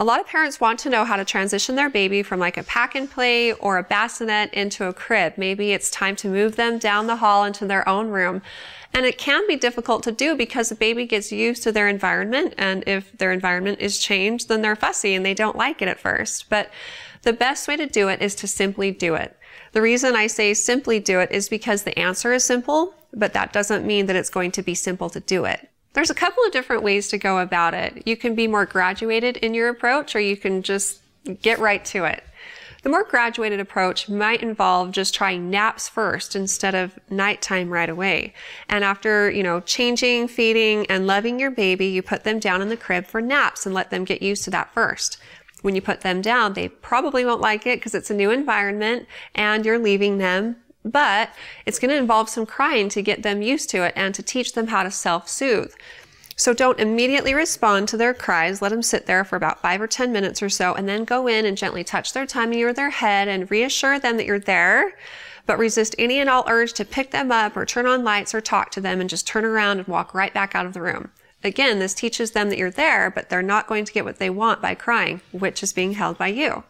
A lot of parents want to know how to transition their baby from like a Pack n' Play or a bassinet into a crib. Maybe it's time to move them down the hall into their own room. And it can be difficult to do because the baby gets used to their environment. And if their environment is changed, then they're fussy and they don't like it at first. But the best way to do it is to simply do it. The reason I say simply do it is because the answer is simple, but that doesn't mean that it's going to be simple to do it. There's a couple of different ways to go about it. You can be more graduated in your approach or you can just get right to it. The more graduated approach might involve just trying naps first instead of nighttime right away. And after, you know, changing, feeding, and loving your baby, you put them down in the crib for naps and let them get used to that first. When you put them down, they probably won't like it because it's a new environment and you're leaving them but it's going to involve some crying to get them used to it and to teach them how to self-soothe. So don't immediately respond to their cries. Let them sit there for about five or 10 minutes or so and then go in and gently touch their tummy or their head and reassure them that you're there. But resist any and all urge to pick them up or turn on lights or talk to them and just turn around and walk right back out of the room. Again, this teaches them that you're there, but they're not going to get what they want by crying, which is being held by you.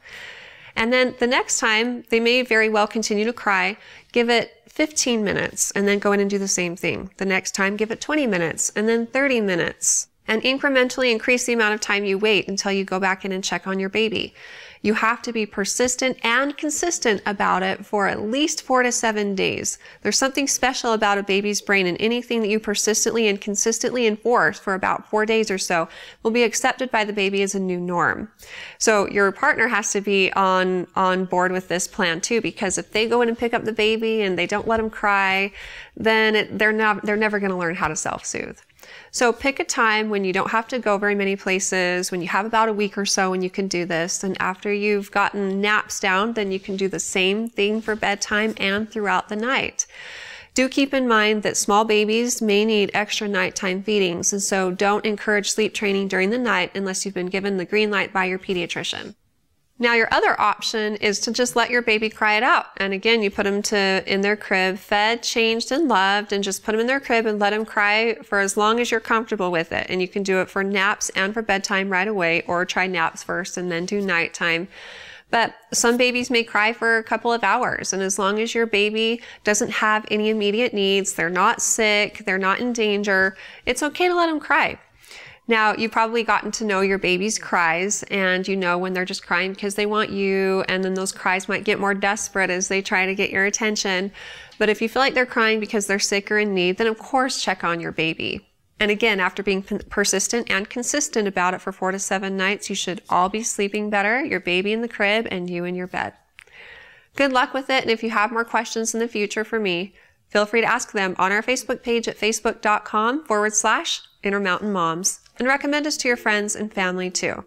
And then the next time, they may very well continue to cry. Give it 15 minutes and then go in and do the same thing. The next time, give it 20 minutes and then 30 minutes and incrementally increase the amount of time you wait until you go back in and check on your baby. You have to be persistent and consistent about it for at least four to seven days. There's something special about a baby's brain and anything that you persistently and consistently enforce for about four days or so will be accepted by the baby as a new norm. So your partner has to be on, on board with this plan too, because if they go in and pick up the baby and they don't let them cry, then it, they're not, they're never going to learn how to self-soothe. So pick a time when you don't have to go very many places, when you have about a week or so when you can do this. And after you've gotten naps down, then you can do the same thing for bedtime and throughout the night. Do keep in mind that small babies may need extra nighttime feedings, and so don't encourage sleep training during the night unless you've been given the green light by your pediatrician. Now your other option is to just let your baby cry it out. And again, you put them to in their crib, fed, changed, and loved, and just put them in their crib and let them cry for as long as you're comfortable with it. And you can do it for naps and for bedtime right away, or try naps first and then do nighttime. But some babies may cry for a couple of hours. And as long as your baby doesn't have any immediate needs, they're not sick, they're not in danger, it's okay to let them cry. Now, you've probably gotten to know your baby's cries and you know when they're just crying because they want you, and then those cries might get more desperate as they try to get your attention. But if you feel like they're crying because they're sick or in need, then of course check on your baby. And again, after being persistent and consistent about it for four to seven nights, you should all be sleeping better, your baby in the crib and you in your bed. Good luck with it. And if you have more questions in the future for me, feel free to ask them on our Facebook page at facebook.com forward slash Intermountain Moms and recommend us to your friends and family too.